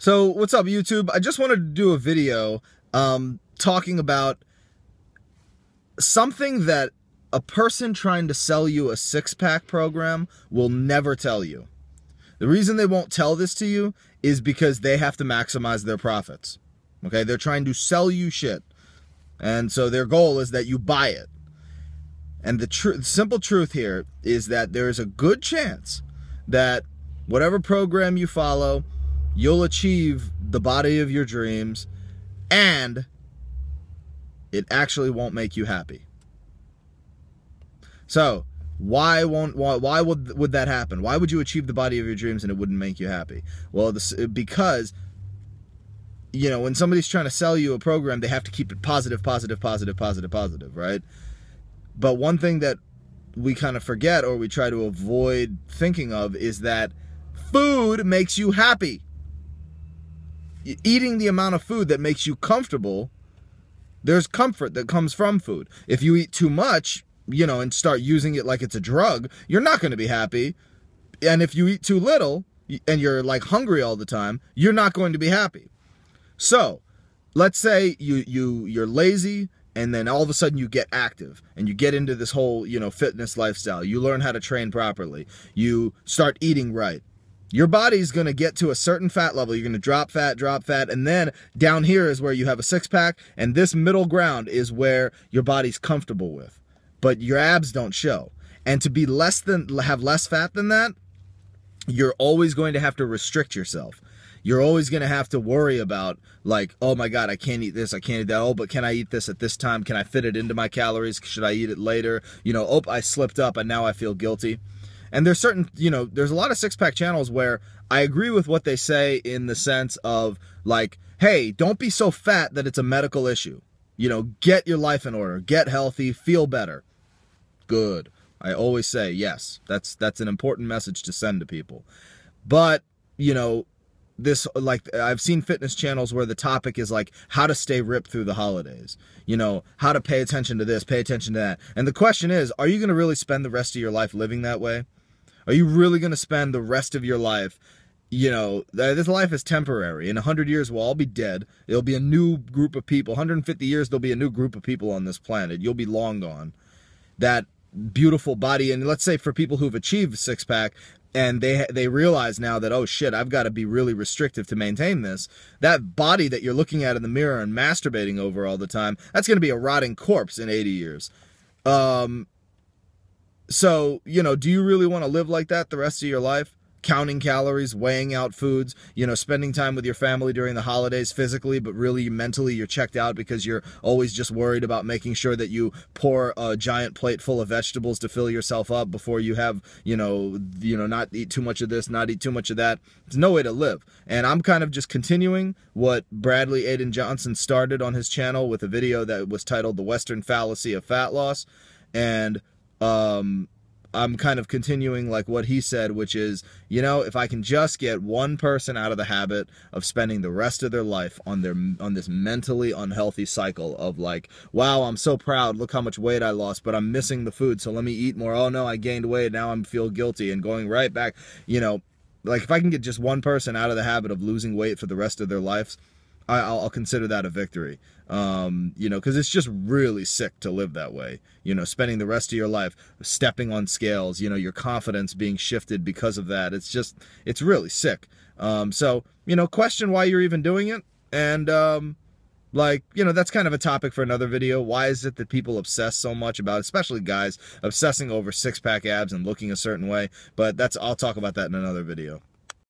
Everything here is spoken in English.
So, what's up, YouTube? I just wanted to do a video um, talking about something that a person trying to sell you a six pack program will never tell you. The reason they won't tell this to you is because they have to maximize their profits. Okay, they're trying to sell you shit. And so their goal is that you buy it. And the tr- simple truth here is that there is a good chance that whatever program you follow, you'll achieve the body of your dreams and it actually won't make you happy. So, why won't why, why would would that happen? Why would you achieve the body of your dreams and it wouldn't make you happy? Well, this, because you know, when somebody's trying to sell you a program, they have to keep it positive, positive, positive, positive, positive, right? But one thing that we kind of forget or we try to avoid thinking of is that food makes you happy eating the amount of food that makes you comfortable, there's comfort that comes from food. If you eat too much, you know, and start using it like it's a drug, you're not going to be happy. And if you eat too little and you're like hungry all the time, you're not going to be happy. So, let's say you you you're lazy and then all of a sudden you get active and you get into this whole, you know, fitness lifestyle. You learn how to train properly. You start eating right your body's going to get to a certain fat level. You're going to drop fat, drop fat, and then down here is where you have a six pack, and this middle ground is where your body's comfortable with. But your abs don't show. And to be less than have less fat than that, you're always going to have to restrict yourself. You're always going to have to worry about like, oh my god, I can't eat this, I can't eat that. Oh, but can I eat this at this time? Can I fit it into my calories? Should I eat it later? You know, oh, I slipped up and now I feel guilty. And there's certain, you know, there's a lot of six pack channels where I agree with what they say in the sense of like, hey, don't be so fat that it's a medical issue. You know, get your life in order, get healthy, feel better. Good. I always say yes. That's that's an important message to send to people. But, you know, this like I've seen fitness channels where the topic is like how to stay ripped through the holidays. You know, how to pay attention to this, pay attention to that. And the question is, are you going to really spend the rest of your life living that way? Are you really going to spend the rest of your life, you know, this life is temporary. In 100 years, we'll all be dead. It'll be a new group of people. 150 years, there'll be a new group of people on this planet. You'll be long gone. That beautiful body, and let's say for people who've achieved six pack, and they they realize now that oh shit I've got to be really restrictive to maintain this that body that you're looking at in the mirror and masturbating over all the time that's going to be a rotting corpse in 80 years um so, you know, do you really want to live like that the rest of your life? Counting calories, weighing out foods, you know, spending time with your family during the holidays physically, but really mentally you're checked out because you're always just worried about making sure that you pour a giant plate full of vegetables to fill yourself up before you have, you know, you know, not eat too much of this, not eat too much of that. It's no way to live. And I'm kind of just continuing what Bradley Aiden Johnson started on his channel with a video that was titled The Western Fallacy of Fat Loss. And um, I'm kind of continuing like what he said, which is, you know, if I can just get one person out of the habit of spending the rest of their life on their on this mentally unhealthy cycle of like, wow, I'm so proud, look how much weight I lost, but I'm missing the food, so let me eat more. Oh no, I gained weight, now I'm feel guilty and going right back, you know, like if I can get just one person out of the habit of losing weight for the rest of their lives, I, will consider that a victory. Um, you know, because it's just really sick to live that way. You know, spending the rest of your life stepping on scales. You know, your confidence being shifted because of that. It's just, it's really sick. Um, so you know, question why you're even doing it, and um, like you know, that's kind of a topic for another video. Why is it that people obsess so much about, especially guys, obsessing over six pack abs and looking a certain way? But that's, I'll talk about that in another video.